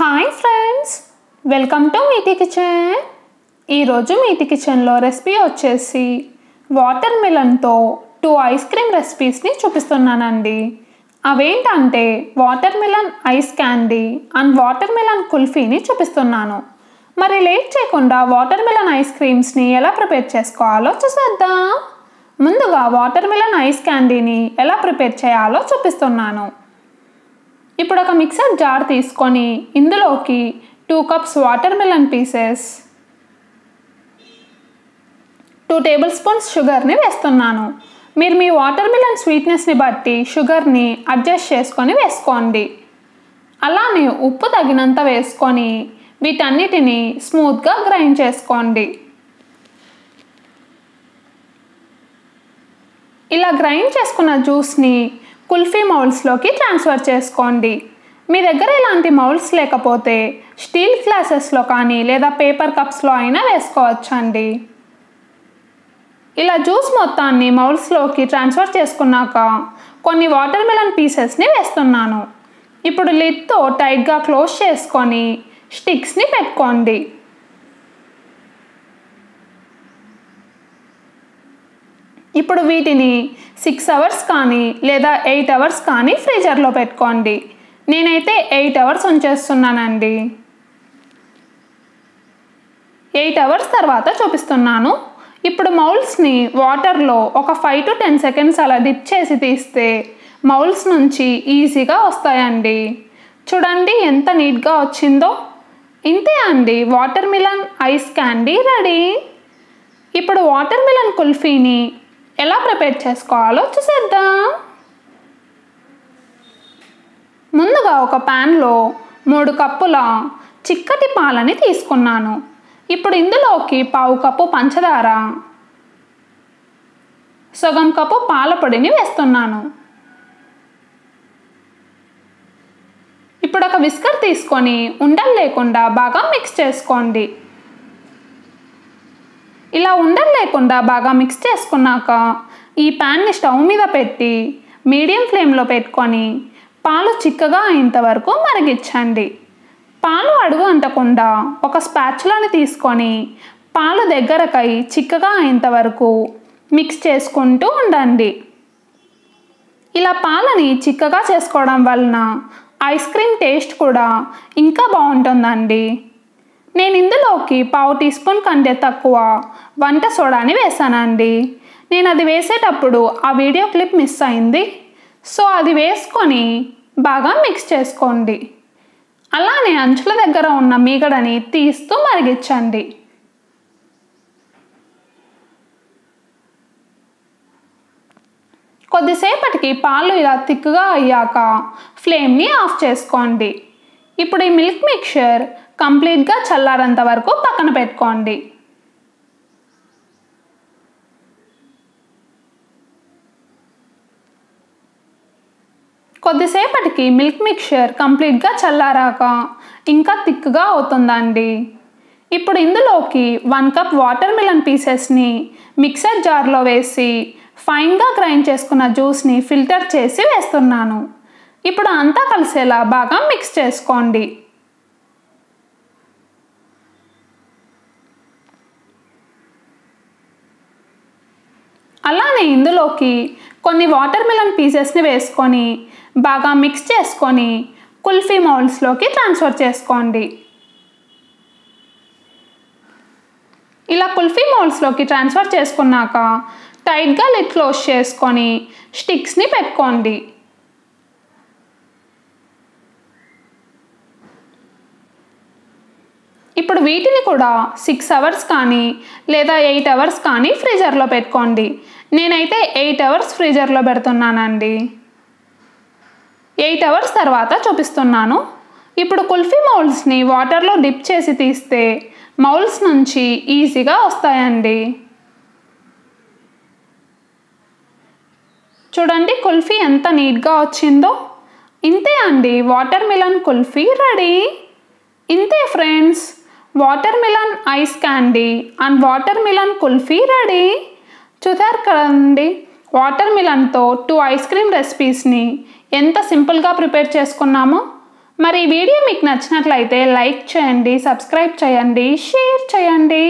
Hi friends welcome to Meeti kitchen ఈరోజు మీటి కిచెన్లో recipe వచ్చేసి వాటర్ మిలన్తో టూ ఐస్ క్రీమ్ రెసిపీస్ని చూపిస్తున్నానండి. అవేంటంటే watermelon ice candy and watermelon కుల్ఫీని చూపిస్తున్నాను. మరి లేట్ చేయకుండా వాటర్ మిలన్ ఐస్ క్రీమ్స్ని ఎలా ప్రిపేర్ చేసుకోవాలో చూసేద్దాం. ముందుగా వాటర్ మిలన్ ఐస్ క్యాండీని ఎలా ప్రిపేర్ చేయాలో చూపిస్తున్నాను. ఇప్పుడు ఒక మిక్సర్ జార్ తీసుకొని ఇందులోకి two cups watermelon pieces two tablespoons షుగర్ని వేస్తున్నాను. మీరు మీ వాటర్ మిలన్ స్వీట్నెస్ని బట్టి షుగర్ని అడ్జస్ట్ చేసుకొని వేసుకోండి. అలానే ఉప్పు తగినంత వేసుకొని వీటన్నిటిని స్మూత్గా గ్రైండ్ చేసుకోండి. ఇలా గ్రైండ్ చేసుకున్న జ్యూస్ని కుల్ఫీ మౌల్స్లోకి ట్రాన్స్ఫర్ చేసుకోండి. మీ దగ్గర ఇలాంటి మౌల్స్ లేకపోతే స్టీల్ గ్లాసెస్లో కానీ లేదా పేపర్ కప్స్లో అయినా వేసుకోవచ్చండి. ఇలా జ్యూస్ మొత్తాన్ని మౌల్స్లోకి ట్రాన్స్ఫర్ చేసుకున్నాక కొన్ని వాటర్ మిలన్ పీసెస్ని వేస్తున్నాను. ఇప్పుడు లిడ్తో టైట్గా క్లోజ్ చేసుకొని స్టిక్స్ని పెట్టుకోండి. ఇప్పుడు వీటిని సిక్స్ అవర్స్ కానీ లేదా ఎయిట్ అవర్స్ కానీ ఫ్రీజర్లో పెట్టుకోండి. నేనైతే ఎయిట్ అవర్స్ ఉంచేస్తున్నానండి. ఎయిట్ అవర్స్ తర్వాత చూపిస్తున్నాను. ఇప్పుడు మౌల్స్ని వాటర్లో ఒక ఫైవ్ టు టెన్ సెకండ్స్ అలా డిప్ చేసి తీస్తే మౌల్స్ నుంచి ఈజీగా వస్తాయండి. చూడండి ఎంత నీట్గా వచ్చిందో. ఇంతే అండి watermelon ice candy ready ఇప్పుడు వాటర్ మిలన్ కుల్ఫీని ఎలా ప్రిపేర్ చేసుకోవాలో చూసేద్దాం. ముందుగా ఒక ప్యాన్లో మూడు కప్పుల చిక్కటి పాలని తీసుకున్నాను. ఇప్పుడు ఇందులోకి పావు కప్పు పంచదార సగం కప్పు పాల పొడిని వేస్తున్నాను. ఇప్పుడు ఒక విస్కర్ తీసుకొని ఉండలు లేకుండా బాగా మిక్స్ చేసుకోండి. ఇలా ఉండలు లేకుండా బాగా మిక్స్ చేసుకున్నాక ఈ ప్యాన్ని స్టవ్ మీద పెట్టి మీడియం ఫ్లేమ్లో పెట్టుకొని పాలు చిక్కగా అయ్యేంత వరకు మరిగించండి. పాలు అడుగు అంటకుండా ఒక స్పాచ్లోని తీసుకొని పాలు దగ్గరకై చిక్కగా అయ్యేంత వరకు మిక్స్ చేసుకుంటూ ఉండండి. ఇలా పాలని చిక్కగా చేసుకోవడం వలన ఐస్ క్రీమ్ టేస్ట్ కూడా ఇంకా బాగుంటుందండి. నేను ఇందులోకి పావు టీ స్పూన్ కంటే తక్కువ వంట సోడాని వేసానండి. నేను అది వేసేటప్పుడు ఆ వీడియో క్లిప్ మిస్ అయింది. సో అది వేసుకొని బాగా మిక్స్ చేసుకోండి. అలానే అంచుల దగ్గర ఉన్న మీగడని తీస్తూ మరిగించండి. కొద్దిసేపటికి పాలు ఇలా తిక్కుగా అయ్యాక ఫ్లేమ్ని ఆఫ్ చేసుకోండి. ఇప్పుడు ఈ మిల్క్ మిక్చర్ కంప్లీట్గా చల్లారంత వరకు పక్కన పెట్టుకోండి. కొద్దిసేపటికి మిల్క్ మిక్చర్ కంప్లీట్గా చల్లారాక ఇంకా థిక్గా అవుతుందండి. ఇప్పుడు ఇందులోకి వన్ కప్ వాటర్ మిలన్ పీసెస్ని మిక్సర్ జార్లో వేసి ఫైన్గా గ్రైండ్ చేసుకున్న జ్యూస్ని ఫిల్టర్ చేసి వేస్తున్నాను. ఇప్పుడు అంతా కలిసేలా బాగా మిక్స్ చేసుకోండి. అలానే ఇందులోకి కొన్ని వాటర్ మిలన్ పీసెస్ని వేసుకొని బాగా మిక్స్ చేసుకొని కుల్ఫీ మౌల్స్లోకి ట్రాన్స్ఫర్ చేసుకోండి. ఇలా కుల్ఫీ మౌల్స్లోకి ట్రాన్స్ఫర్ చేసుకున్నాక టైట్గా లిట్ క్లోజ్ చేసుకొని స్టిక్స్ని పెట్టుకోండి. ఇప్పుడు వీటిని కూడా సిక్స్ అవర్స్ కానీ లేదా ఎయిట్ అవర్స్ కానీ ఫ్రీజర్లో పెట్టుకోండి. నేనైతే ఎయిట్ అవర్స్ ఫ్రీజర్లో పెడుతున్నానండి. ఎయిట్ అవర్స్ తర్వాత చూపిస్తున్నాను. ఇప్పుడు కుల్ఫీ మౌల్స్ని వాటర్లో డిప్ చేసి తీస్తే మౌల్స్ నుంచి ఈజీగా వస్తాయండి. చూడండి కుల్ఫీ ఎంత నీట్గా వచ్చిందో. ఇంతే అండి వాటర్ మిలన్ కుల్ఫీ రెడీ. ఇంతే friends watermelon ice candy and watermelon kulfi ready. చూసారు కదండి? వాటర్ మిలన్తో టూ ఐస్ క్రీమ్ రెసిపీస్ని ఎంత సింపుల్గా ప్రిపేర్ చేసుకున్నామో. మరి ఈ వీడియో మీకు నచ్చినట్లయితే లైక్ చేయండి సబ్స్క్రైబ్ చేయండి షేర్ చేయండి.